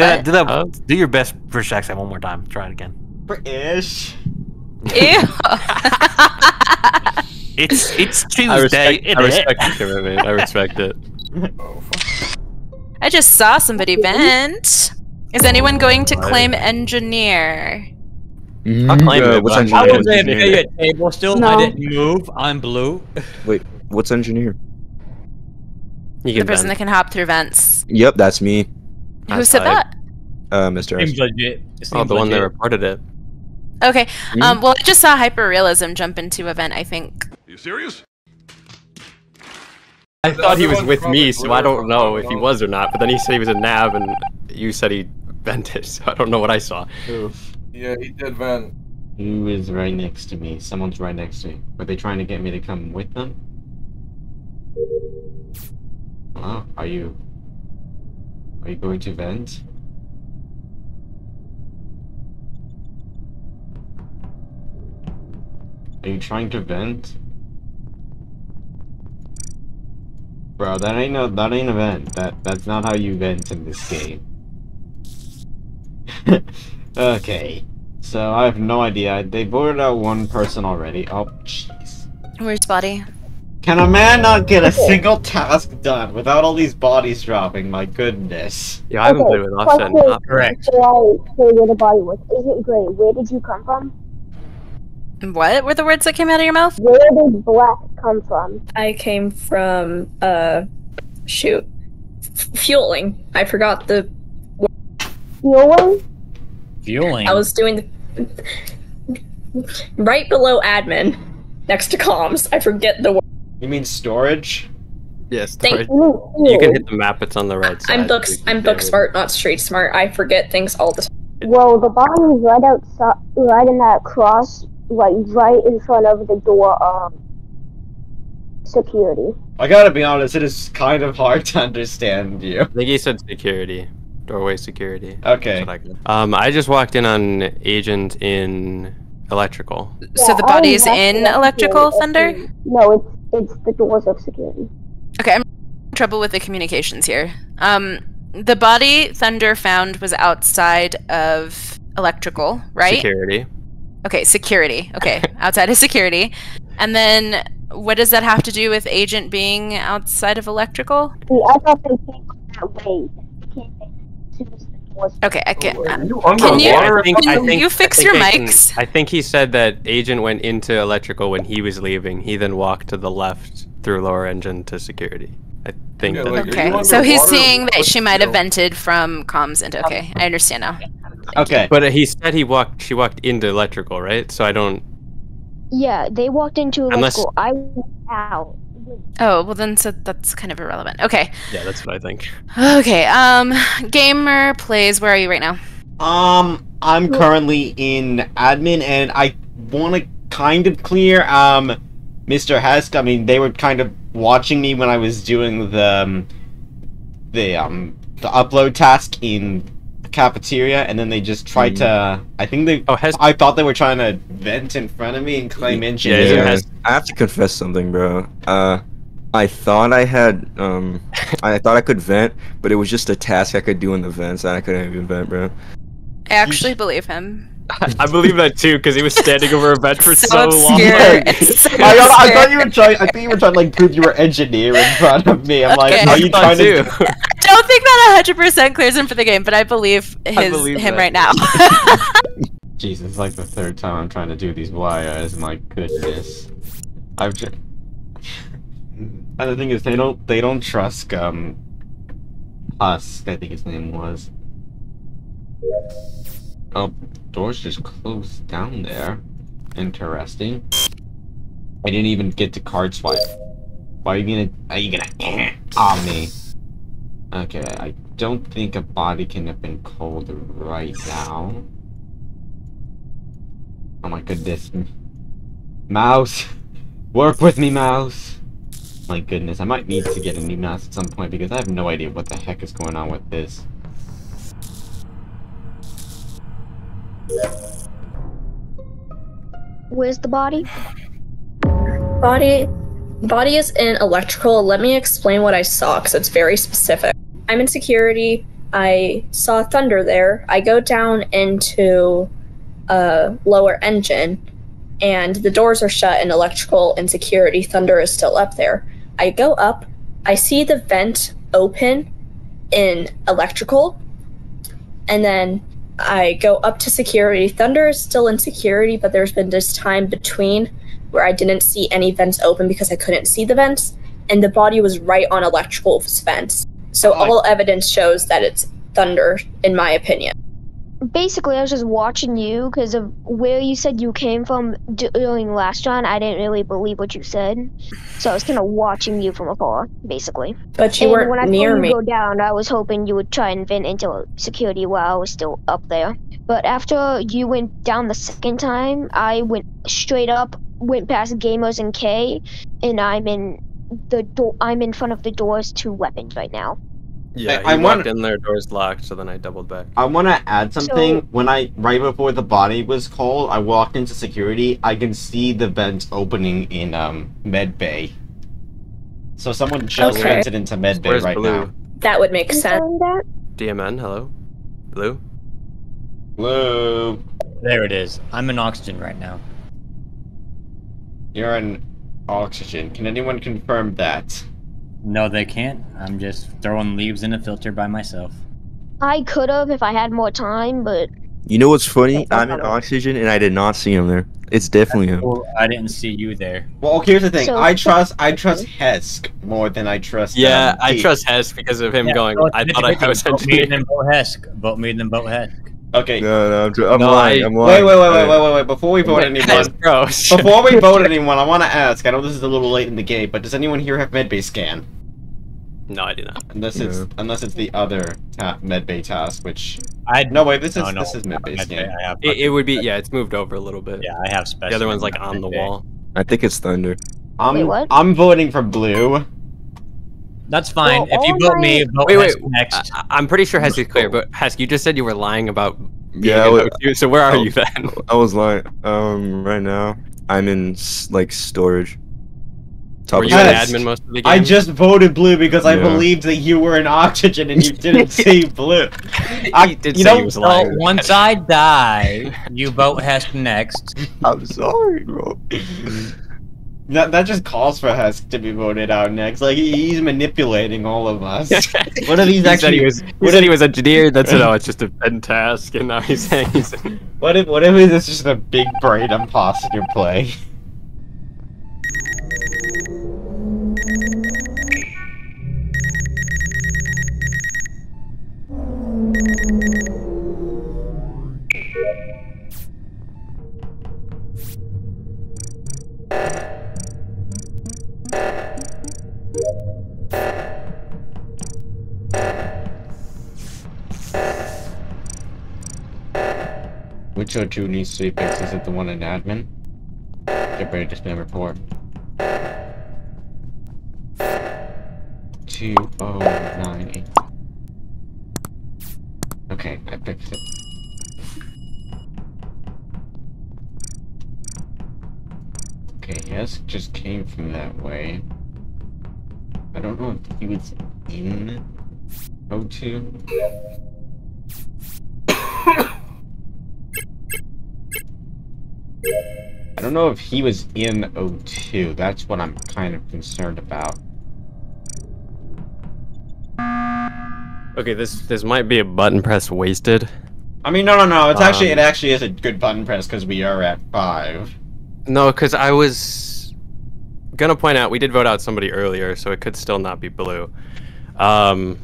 Say that, do that. Huh? Do your best British accent one more time. Try it again. British. Ew. It's it's Tuesday. I respect, innit? I respect the commitment. I respect it. I just saw somebody vent. Is anyone going to claim engineer? I'll claim Uh, it, what's but engineer? I was AFK at table still. I No. didn't move. I'm blue. Wait, what's engineer? You The can person that can hop through vents. Yep, that's me. Who That's said that? Uh, Mr. Seems S. legit. It Oh, seems the one that reported it. Okay. Hmm? Um, well, I just saw hyperrealism jump into event. I think. Are You serious? I thought he was with me, so I don't know if he was or not. But then he said he was a nav, and you said he vented, so I don't know what I saw. Yeah, he did vent. Who is right next to me? Someone's right next to me. Were they trying to get me to come with them? Hello? Are you... Are you going to vent? Are you trying to vent? Bro, that ain't no that ain't a vent. That that's not how you vent in this game. okay. So I have no idea. They voted out one person already. Oh jeez. Where's body? Can a man not get a single task done without all these bodies dropping? My goodness. Yeah, I haven't Okay, played with Offset. Not Correct. So I say where the body was. Agent Gray, where did you come from? What were the words that came out of your mouth? Where did Black come from? I came from uh shoot. F- fueling. I forgot the Fueling? Fueling. I was doing the right below admin next to comms. I forget the word. You mean storage? Yes, Thank- right. You can hit the map. It's on the right side. I'm books You can I'm book smart, not street smart. I forget things all the time. Well, the body is right outside, right in that cross, like right in front of the door of security. I gotta be honest, it is kind of hard to understand you. I think he said security, doorway security. Okay. I. Um, I just walked in on agent in electrical. so the Yeah, I body's left in electrical security. thunder. No, it's it's the doors of security. Okay, I'm having trouble with the communications here. Um, the body Thunder found was outside of electrical, right? Security. Okay, security. Okay, outside of security. And then what does that have to do with agent being outside of electrical? See, I thought they came that way. They came in as soon as the doors. Okay, I can. Are you Can you- I think, I Can think, you fix I think your I can- mics? I think he said that agent went into electrical when he was leaving. He then walked to the left through lower engine to security. I think Yeah, that. like, Okay, so he's underwater? saying that she might have vented from comms into. Okay, I understand now. Okay. but he said he walked. She walked into electrical, right? So I don't. Yeah, they walked into Unless- I went out. Oh, well then so that's kind of irrelevant. Okay. Yeah, that's what I think. Okay. Um gamer plays where are you right now? Um, I'm currently in admin, and I want to kind of clear. Um, Mr. Hesk. I mean, they were kind of watching me when I was doing the um, the um the upload task in the cafeteria, and then they just tried to. I think they. Oh, Hes- I thought they were trying to vent in front of me and claim Yeah, engineer. Yeah, has- I have to confess something, bro. Uh, I thought I had um, I thought I could vent, but it was just a task I could do in the vents, and I couldn't even vent, bro. I actually believe him. I believe that too because he was standing over a bench for So so, long. obscure. It's so I, I, I thought you were trying. I think you were trying to like prove you were engineer in front of me. I'm like, are you trying too. to? I don't think that 100% clears him for the game, but I believe his believe him that. right now. Jesus, like the third time I'm trying to do these wires. My goodness. I've just. And the thing is, they don't. They don't trust um. us. I think his name was. Oh, doors just closed down there. Interesting. I didn't even get to card swipe. Why are you gonna? Are you gonna on me? Okay, I don't think a body can have been cold right now. Oh my goodness. Mouse! Work with me, mouse! My goodness, I might need to get a new mouse at some point because I have no idea what the heck is going on with this. Where's the body? Body body is in electrical. Let me explain what I saw because it's very specific. I'm in security. I saw Thunder there. I go down into a lower engine, and the doors are shut and electrical and security. Thunder is still up there. I go up. I see the vent open in electrical, and then I go up to security. Thunder is still in security, but there's been this time between where I didn't see any vents open because I couldn't see the vents, and the body was right on electrical's vents. So Oh, I- all evidence shows that it's Thunder, in my opinion. Basically, I was just watching you because of where you said you came from during last round. I didn't really believe what you said, so I was kind of watching you from afar, basically. But you and weren't when I near saw you me. go down, I was hoping you would try and vent into security while I was still up there. But after you went down the second time, I went straight up, went past gamers and K, and I'm in the door. I'm in front of the doors to weapons right now. Yeah, I- he I walked want- in there, doors locked, so then I doubled back. I want to add something. So- when I right before the body was called, I walked into security. I can see the vent opening in um med bay. So someone just Okay. vented into med bay Where's right Blue? now. That would make You sense. that? DMN, hello? Blue? Blue, There it is. I'm in oxygen right now. you're in oxygen. Can anyone confirm that? No, they can't. I'm just throwing leaves in a filter by myself. I could have if I had more time, but You know what's funny? I'm in oxygen and I did not see him there. It's definitely him. Well, I didn't see you there. Well, here's the thing. So- I trust I trust Hesk more than I trust. Yeah, um, I trust Hesk because of him Yeah, going, vote- I thought I was vote me engineer. and vote Hesk. Vote me and vote Hesk. Okay. No, no, I'm, tr- I'm No, lying. I- I'm lying. wait, wait, I- wait, wait, wait, wait. Before we vote anyone, Hess, bro. before we vote anyone, I want to ask. I know this is a little late in the game, but does anyone here have medbay scan? No, I do not. Unless it's No. unless it's the other ta- medbay task, which I no wait, this is no, no, this is medbay I, scan. I have. It, it would be, yeah, it's moved over a little bit. yeah, I have special. The other one's like on the wall. I think it's Thunder. I'm Wait, what? I'm voting for blue. That's fine. Well, if you vote my- me, vote Wait, wait. Next. I, I'm pretty sure Hess is clear, but Hess, you just said you were lying about being Yeah, I in wa- O2, so where are Oh. you then? I was lying. Um, right now I'm in like storage. Top Were you an Yes. admin most of the game? I just voted blue because I believed that you were in oxygen and you didn't see blue. he I- did you say know- he was So lying. once I die, you vote Hesk next. I'm sorry, bro. That, that just calls for Hesk to be voted out next. Like he's manipulating all of us. What if he's he said actually? he was? He what said if- he was engineered. That's no, oh, it's just a pen task, and now he's saying he's. What if what if it's just a big brain imposter play? Which O2 needs to be fixed? Is it the one in admin? Get ready to spam report. Two oh nine eight. Okay, I fixed it. Okay, yes, just came from that way. I don't know if he was in O2. I don't know if he was in O2. That's what I'm kind of concerned about. Okay, this this might be a button press wasted. I mean, no, no, no. It's actually Um, it actually is a good button press because we are at five. No, because I was gonna point out we did vote out somebody earlier, so it could still not be blue. Um,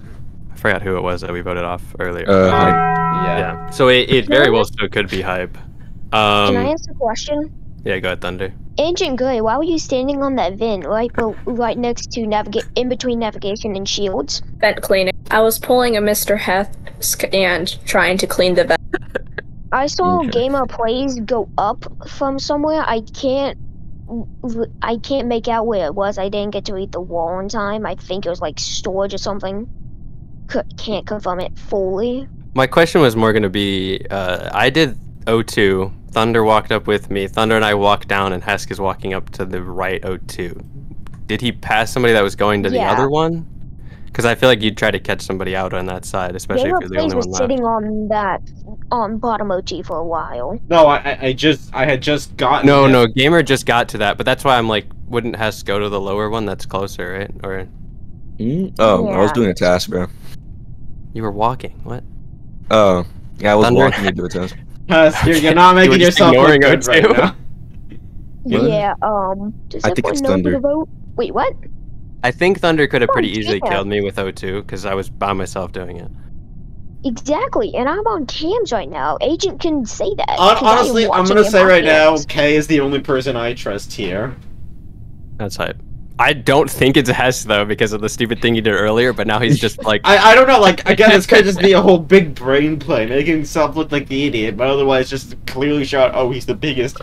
I forgot who it was that we voted off earlier. Uh, Yeah. yeah. So it, it very well still could be hype. can I Um, ask a question? Yeah, go ahead, Thunder. Agent Gray, why were you standing on that vent right, be- right next to navigate in between navigation and shields? Vent cleaning. I was pulling a Mr. Hesk and trying to clean the vent. I saw gamer plays go up from somewhere. I can't. I can't make out where it was. I didn't get to read the wall in time. I think it was like storage or something. C- can't confirm it fully. My question was more gonna be, uh, I did O2. Thunder walked up with me. Thunder and I walked down, and Hesk is walking up to the right O2. Did he pass somebody that was going to the other one? Because I feel like you'd try to catch somebody out on that side, especially Gamer if you're the only one left. sitting on that on bottom OG for a while. No, I, I- I just, I had just gotten. No, it. no, gamer just got to that, but that's why I'm like, wouldn't Hess go to the lower one that's closer, right? Or Hmm? Oh, I was doing a task, bro. you were walking? What? Oh, yeah, I was Thunder. walking to do a task. Husk, you're, you're not You were making just yourself look ignoring good right now. Yeah. Um. Does I think everyone it's know Thunder. vote? Wait, what? I think Thunder could have Oh, pretty easily yeah. killed me with O2 because I was by myself doing it. Exactly. And I'm on cams right now. Agent can say that. Hon- 'cause I am honestly, I'm gonna say on right now, cams. Kay is the only person I trust here. That's hype. I don't think it's Hess though because of the stupid thing he did earlier, but now he's just like I, I don't know, like, again, this could just be a whole big brain play, making himself look like the idiot, but otherwise just clearly shot, oh, he's the biggest.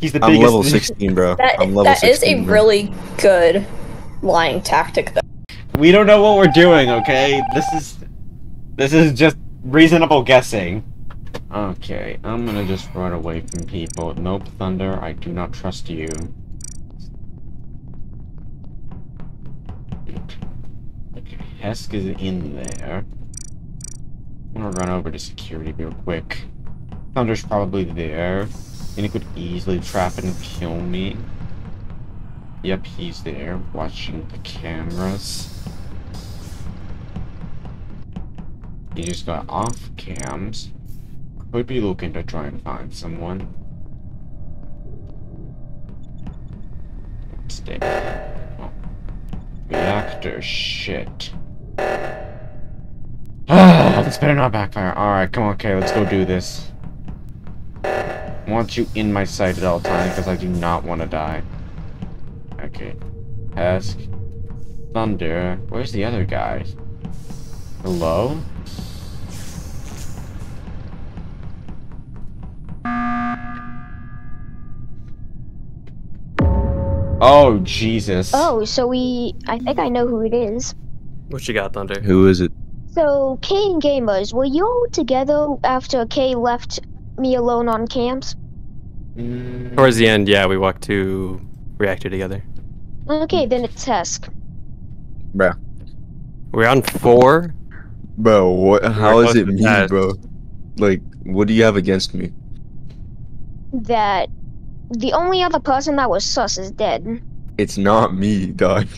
He's the I'm biggest. level 16, bro. That I'm level that is 16. a bro. really good lying tactic, though. We don't know what we're doing, okay? This is. This is just reasonable guessing. Okay, I'm gonna just run away from people. Nope, Thunder, I do not trust you. Hesk is in there. I'm gonna run over to security real quick. Thunder's probably there. And he could easily trap and kill me. Yep, he's there, watching the cameras. He just got off cams. Could be looking to try and find someone. Stay. Oh. Reactor shit. Ah, this better not backfire. Alright, come on, okay, let's go do this. I want you in my sight at all times because I do not want to die. Okay. Ask. Thunder. Where's the other guy? Hello? Oh, Jesus. Oh, so we. I think I know who it is. What you got, Thunder? Who is it? So, K and Gamers, were you all together after K left me alone on camps? Mm, Towards the end, yeah, we walked to reactor together. Okay, then it's Hesk. Bro. We're on four. Bro, what? How We're is it me, that. bro? Like, what do you have against me? That the only other person that was sus is dead. It's not me, dog.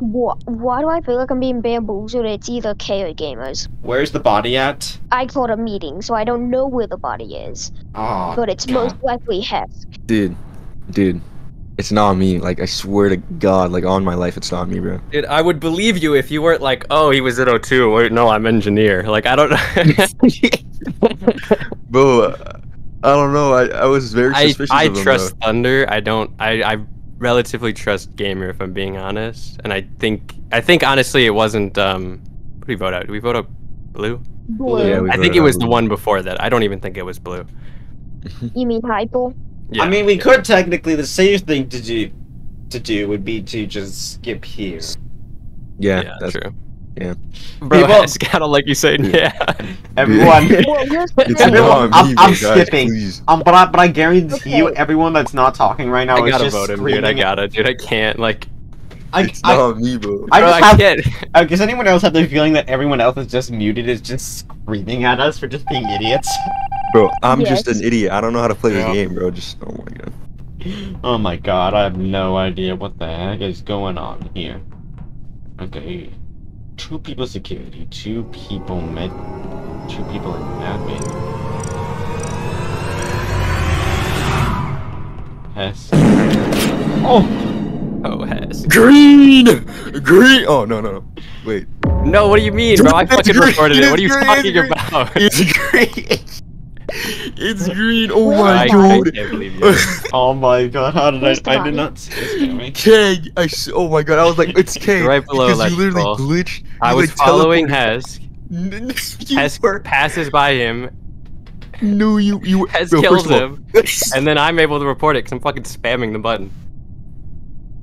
Why, why do I feel like I'm being bamboozled? It's either Kay or Gamers. Where's the body at? I called a meeting, so I don't know where the body is. Oh, But it's God. most likely Hesk. dude, dude, it's not me. Like, I swear to God, like on my life, it's not me, bro. Dude, I would believe you if you weren't like, oh, he was at O2. Wait, no, I'm engineer. Like, I don't know. Bro, I don't know. I, I was very I, suspicious I of him, trust bro. Thunder. I don't. I, I relatively trust Gamer if I'm being honest. And I think I think honestly it wasn't. Um, what did we vote out? Did we vote out blue? Blue. Yeah, I think it out was the one before that. I don't even think it was blue. You mean Hypo? Yeah. I mean, we could technically. The safe thing to do, to do, would be to just skip here. Yeah, yeah, that's true. Yeah. Bro, People- it's kind of like you said. Yeah. Everyone. It's. Everyone- I'm- I'm bro, guys, skipping. Um, but I, but I guarantee you, everyone that's not talking right now I is gotta just vote him, dude. I gotta, dude. I can't. Like, I, It's I, not me, bro. I bro, just I have. can't. Uh, does anyone else have the feeling that everyone else is just muted, is just screaming at us for just being idiots? Bro, I'm just an idiot. I don't know how to play Yeah. this game, bro. Just oh my god. Oh my god, I have no idea what the heck is going on here. Okay. Two people security, two people med, two people in admin. Hess. Oh! Oh, Hess. Green, green. Oh no no no. Wait. No, what do you mean, bro? I fucking green, recorded it. What are you green, talking it's about? It's green. It's green. Oh my I, is I god. can't believe you. Oh my god, how did I- Where's the I, did not see this coming. K. I. s- Oh my god. I was like, it's K. Right below because you literally electrical. glitched. I was following teleported- Hez. you Hez were- passes by him, No, you you. Hez bro, kills first of all, him, and then I'm able to report it because I'm fucking spamming the button.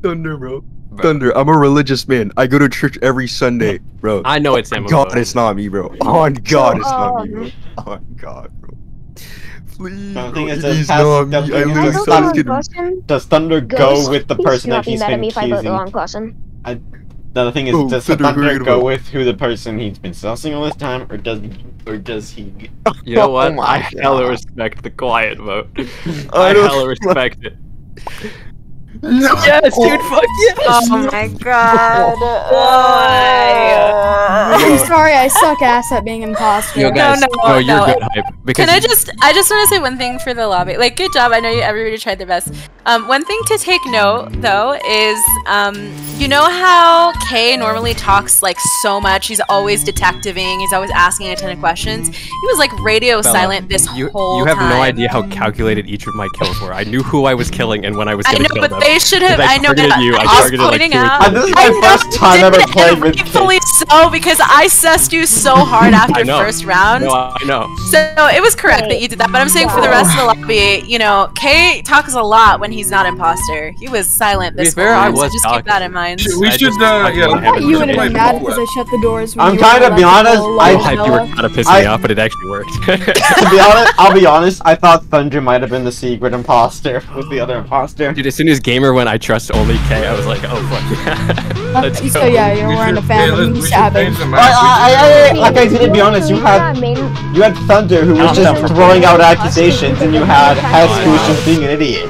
Thunder, bro. Bro. Thunder. I'm a religious man. I go to church every Sunday, bro. I know it's him. God, it's not me, bro. On God, it's not me, bro. On God, bro. Please, The bro. thing is It that is past- not the me. thing I is I literally that vote the started wrong Does Thunder go with the person do that not be he's mad been at me I vote the accusing? wrong person. The thing is, Oh, does Thunder, Thunder go with who the person he's been sussing all this time, or does or does he? You know what? Oh my I hella God. respect the quiet vote. I I hella respect it. No. Yes, dude, oh fuck yes! Oh my god. I'm sorry, I suck ass at being imposter. Yo, guys, no, no, you're no. good hype. Because Can I just I just want to say one thing for the lobby. Like good job. I know you, everybody tried their best. Um, one thing to take note though is um, you know how Kay normally talks like so much. He's always detectiving. He's always asking a ton of questions. He was like radio Bella, silent this you, whole you have time. no idea how calculated each of my kills were. I knew who I was killing and when I was I gonna know, kill but them. they should have. Because I know. that- you. I I'm just targeted like pointing out. And this is I my know first time ever playing and with rightfully so because I sussed you so hard after I know. first round. No, I know. So it was correct that you did that, but I'm saying for the rest of the lobby, you know, Kay talks a lot when he's not imposter. He was silent this fair, whole I time, so was just keep that in mind. We I should, just- uh, I yeah, don't I have thought it you would have written been down. mad because I shut the doors. When I'm you trying were to be honest, I- la, How hype you were kind of piss I- me off, but it actually worked. to be honest, I'll be honest. I thought Thunder might have been the secret imposter with the other imposter. Dude, as soon as Gamer went, I trust only K. I was like, oh fuck yeah. Let's So go. yeah, you're We wearing a should- fan yeah, of let's- me we should stabbing. change the I, map. I, I, I, like I did, to be honest, you had you had Thunder who was just throwing out accusations, and you had Hess who was just being an idiot.